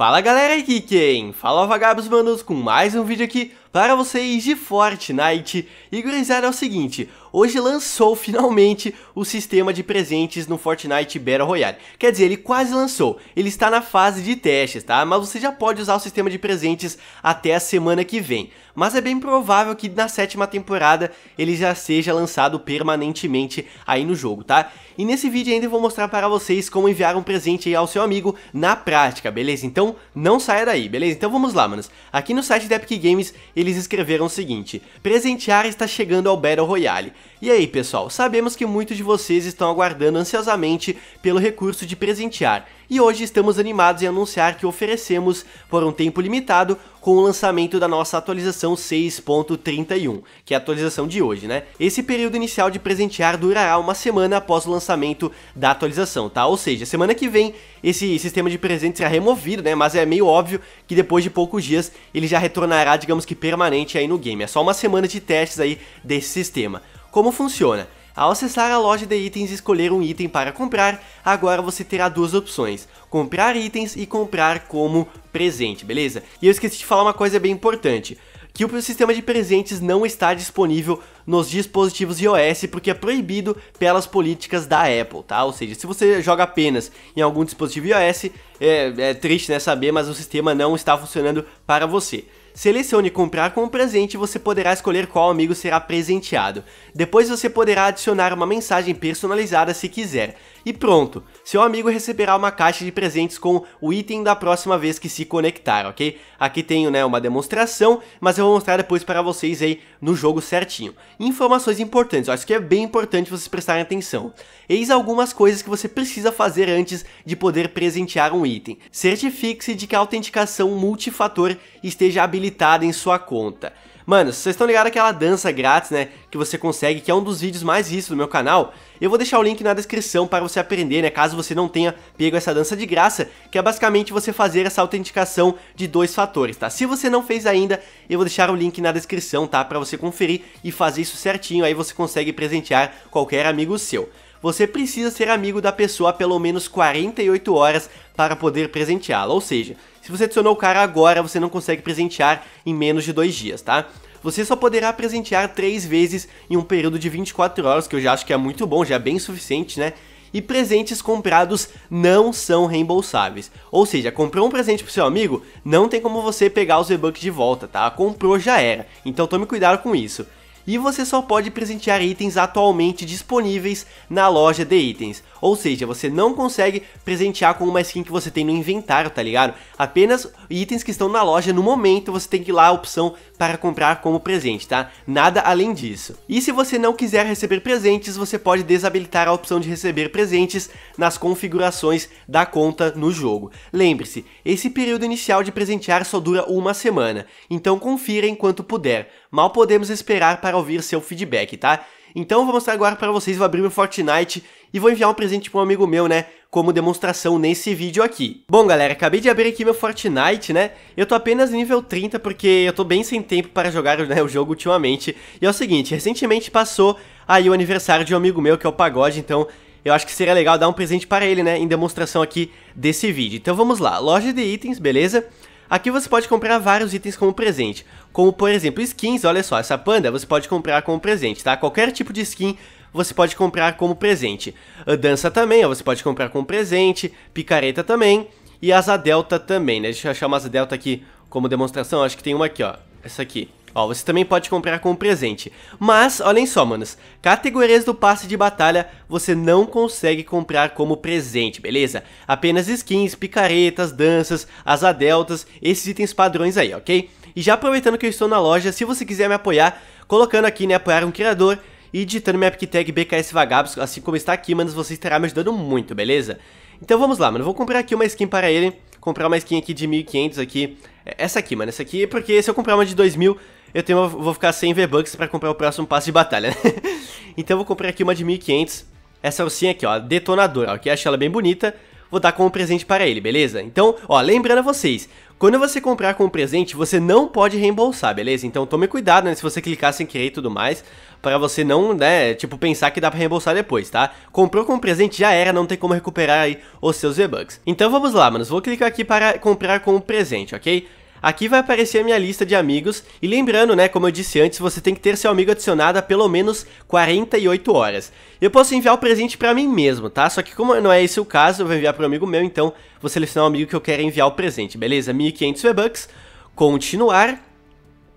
Fala galera, aqui quem? Fala Vagabos Manos com mais um vídeo aqui para vocês de Fortnite. E gurizada é o seguinte, hoje lançou finalmente o sistema de presentes no Fortnite Battle Royale. Quer dizer, ele quase lançou, ele está na fase de testes, tá? Mas você já pode usar o sistema de presentes até a semana que vem. Mas é bem provável que na sétima temporada ele já seja lançado permanentemente aí no jogo, tá? E nesse vídeo ainda vou mostrar para vocês como enviar um presente ao seu amigo na prática, beleza? Então não saia daí, beleza? Então vamos lá, manos. Aqui no site da Epic Games eles escreveram o seguinte: Presentear está chegando ao Battle Royale. E aí, pessoal, sabemos que muitos de vocês estão aguardando ansiosamente pelo recurso de presentear, e hoje estamos animados em anunciar que oferecemos, por um tempo limitado, com o lançamento da nossa atualização 6.31, que é a atualização de hoje, né? Esse período inicial de presentear durará uma semana após o lançamento da atualização, tá? Ou seja, semana que vem esse sistema de presentes será removido, né? Mas é meio óbvio que depois de poucos dias ele já retornará, digamos que permanente aí no game. É só uma semana de testes aí desse sistema. Como funciona? Ao acessar a loja de itens e escolher um item para comprar, agora você terá duas opções, comprar itens e comprar como presente, beleza? E eu esqueci de falar uma coisa bem importante, que o sistema de presentes não está disponível nos dispositivos iOS porque é proibido pelas políticas da Apple, tá? Ou seja, se você joga apenas em algum dispositivo iOS, é, é triste né, saber, mas o sistema não está funcionando para você. Selecione comprar como presente e você poderá escolher qual amigo será presenteado. Depois você poderá adicionar uma mensagem personalizada se quiser. E pronto, seu amigo receberá uma caixa de presentes com o item da próxima vez que se conectar, ok? Aqui tenho né, uma demonstração, mas eu vou mostrar depois para vocês aí no jogo certinho. Informações importantes, eu acho que é bem importante vocês prestarem atenção. Eis algumas coisas que você precisa fazer antes de poder presentear um item. Certifique-se de que a autenticação multifator esteja habilitada em sua conta. Mano, vocês estão ligados aquela dança grátis, né, que você consegue, que é um dos vídeos mais vistos do meu canal? Eu vou deixar o link na descrição para você aprender, né, caso você não tenha pego essa dança de graça, que é basicamente você fazer essa autenticação de dois fatores, tá? Se você não fez ainda, eu vou deixar o link na descrição, tá, para você conferir e fazer isso certinho, aí você consegue presentear qualquer amigo seu você precisa ser amigo da pessoa pelo menos 48 horas para poder presenteá-la. Ou seja, se você adicionou o cara agora, você não consegue presentear em menos de dois dias, tá? Você só poderá presentear três vezes em um período de 24 horas, que eu já acho que é muito bom, já é bem suficiente, né? E presentes comprados não são reembolsáveis. Ou seja, comprou um presente pro seu amigo, não tem como você pegar os V-Bucks de volta, tá? Comprou já era. Então tome cuidado com isso e você só pode presentear itens atualmente disponíveis na loja de itens. Ou seja, você não consegue presentear com uma skin que você tem no inventário, tá ligado? Apenas itens que estão na loja no momento, você tem que ir lá a opção para comprar como presente, tá? Nada além disso. E se você não quiser receber presentes, você pode desabilitar a opção de receber presentes nas configurações da conta no jogo. Lembre-se, esse período inicial de presentear só dura uma semana, então confira enquanto puder. Mal podemos esperar para ouvir seu feedback, tá? Então eu vou mostrar agora para vocês, vou abrir meu Fortnite e vou enviar um presente para um amigo meu, né, como demonstração nesse vídeo aqui. Bom, galera, acabei de abrir aqui meu Fortnite, né, eu tô apenas nível 30 porque eu tô bem sem tempo para jogar né, o jogo ultimamente. E é o seguinte, recentemente passou aí o aniversário de um amigo meu, que é o Pagode, então eu acho que seria legal dar um presente para ele, né, em demonstração aqui desse vídeo. Então vamos lá, loja de itens, beleza? Aqui você pode comprar vários itens como presente, como por exemplo skins, olha só, essa panda você pode comprar como presente, tá? Qualquer tipo de skin você pode comprar como presente. A dança também, ó, você pode comprar como presente, picareta também, e asa delta também, né? Deixa eu achar uma asa delta aqui como demonstração, acho que tem uma aqui, ó, essa aqui. Ó, você também pode comprar como presente. Mas, olhem só, manos. Categorias do passe de batalha você não consegue comprar como presente, beleza? Apenas skins, picaretas, danças, asa deltas, esses itens padrões aí, ok? E já aproveitando que eu estou na loja, se você quiser me apoiar, colocando aqui, né, apoiar um criador e digitando minha Tag BKS Vagabos, assim como está aqui, manos, você estará me ajudando muito, beleza? Então vamos lá, mano, vou comprar aqui uma skin para ele, comprar uma skin aqui de 1500 aqui, essa aqui, mano, essa aqui, porque se eu comprar uma de 2000 eu tenho, vou ficar sem V-Bucks pra comprar o próximo passe de batalha, né? então eu vou comprar aqui uma de 1500. Essa ursinha aqui, ó, detonadora, ok? Achei ela bem bonita. vou dar como presente para ele, beleza? Então, ó, lembrando a vocês, quando você comprar com presente, você não pode reembolsar, beleza? Então tome cuidado, né, se você clicar sem querer e tudo mais, para você não, né, tipo, pensar que dá pra reembolsar depois, tá? Comprou com presente, já era, não tem como recuperar aí os seus V-Bucks. Então vamos lá, manos, vou clicar aqui para comprar com presente, ok? Aqui vai aparecer a minha lista de amigos, e lembrando, né, como eu disse antes, você tem que ter seu amigo adicionado há pelo menos 48 horas. Eu posso enviar o presente pra mim mesmo, tá? Só que como não é esse o caso, eu vou enviar para um amigo meu, então vou selecionar um amigo que eu quero enviar o presente, beleza? 1500 V-Bucks, continuar,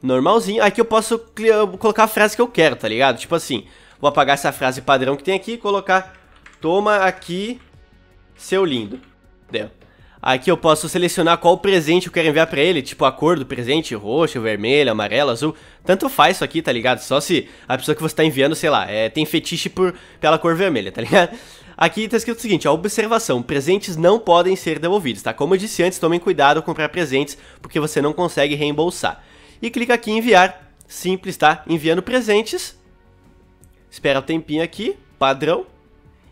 normalzinho. Aqui eu posso colocar a frase que eu quero, tá ligado? Tipo assim, vou apagar essa frase padrão que tem aqui e colocar, toma aqui, seu lindo. Deu. Aqui eu posso selecionar qual presente eu quero enviar pra ele, tipo a cor do presente, roxo, vermelho, amarelo, azul. Tanto faz isso aqui, tá ligado? Só se a pessoa que você tá enviando, sei lá, é, tem fetiche por, pela cor vermelha, tá ligado? Aqui tá escrito o seguinte, ó, observação, presentes não podem ser devolvidos, tá? Como eu disse antes, tomem cuidado ao comprar presentes, porque você não consegue reembolsar. E clica aqui em enviar, simples, tá? Enviando presentes, espera o um tempinho aqui, padrão,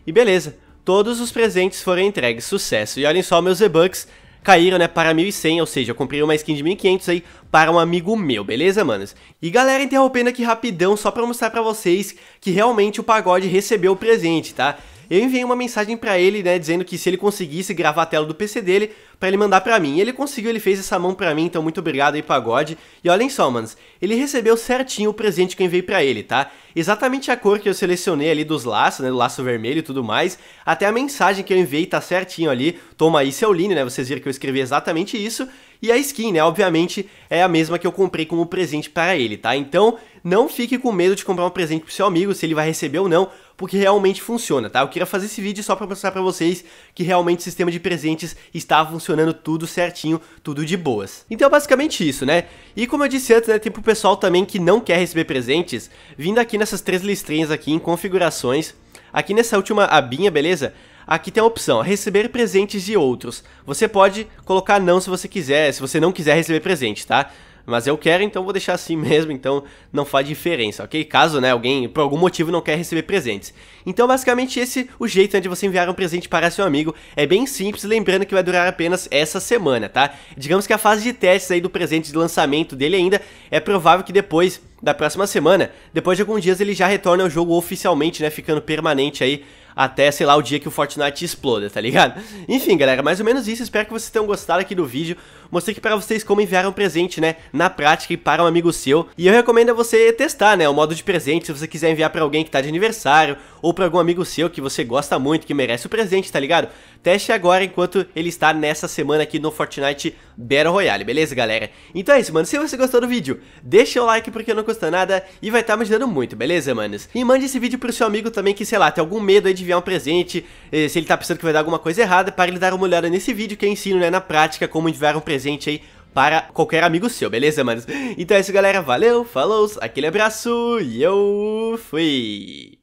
e beleza. Todos os presentes foram entregues, sucesso. E olhem só, meus V-Bucks caíram, né, para 1100, ou seja, eu comprei uma skin de 1500 aí para um amigo meu, beleza, manos? E galera, interrompendo aqui rapidão, só pra mostrar pra vocês que realmente o Pagode recebeu o presente, tá? Eu enviei uma mensagem para ele, né, dizendo que se ele conseguisse gravar a tela do PC dele, para ele mandar para mim. Ele conseguiu, ele fez essa mão para mim, então muito obrigado aí, Pagode. E olhem só, manos, ele recebeu certinho o presente que eu enviei para ele, tá? Exatamente a cor que eu selecionei ali dos laços, né, do laço vermelho e tudo mais. Até a mensagem que eu enviei tá certinho ali. Toma aí seu Line, né, vocês viram que eu escrevi exatamente isso. E a skin, né, obviamente, é a mesma que eu comprei como presente para ele, tá? Então, não fique com medo de comprar um presente pro seu amigo, se ele vai receber ou não, porque realmente funciona, tá? Eu queria fazer esse vídeo só para mostrar para vocês que realmente o sistema de presentes está funcionando tudo certinho, tudo de boas. Então, basicamente isso, né? E como eu disse antes, né, tem pro pessoal também que não quer receber presentes, vindo aqui nessas três listrinhas aqui em configurações, aqui nessa última abinha, beleza? Aqui tem a opção, receber presentes de outros. Você pode colocar não se você quiser, se você não quiser receber presente, tá? Mas eu quero, então vou deixar assim mesmo, então não faz diferença, ok? Caso, né, alguém por algum motivo não quer receber presentes. Então, basicamente, esse o jeito né, de você enviar um presente para seu amigo. É bem simples, lembrando que vai durar apenas essa semana, tá? Digamos que a fase de testes aí do presente de lançamento dele ainda é provável que depois da próxima semana, depois de alguns dias ele já retorna ao jogo oficialmente, né, ficando permanente aí até, sei lá, o dia que o Fortnite exploda, tá ligado? Enfim, galera, mais ou menos isso, espero que vocês tenham gostado aqui do vídeo. Mostrei aqui pra vocês como enviar um presente, né, na prática e para um amigo seu. E eu recomendo a você testar, né, o modo de presente, se você quiser enviar pra alguém que tá de aniversário, ou pra algum amigo seu que você gosta muito, que merece o presente, tá ligado? Teste agora enquanto ele está nessa semana aqui no Fortnite Battle Royale, beleza, galera? Então é isso, mano, se você gostou do vídeo, deixa o like porque não custa nada e vai estar tá me ajudando muito, beleza, manos? E mande esse vídeo pro seu amigo também que, sei lá, tem algum medo aí de enviar um presente, eh, se ele tá pensando que vai dar alguma coisa errada, para ele dar uma olhada nesse vídeo que eu ensino, né, na prática, como enviar um presente aí para qualquer amigo seu, beleza, manos? Então é isso, galera, valeu, falou, aquele abraço e eu fui!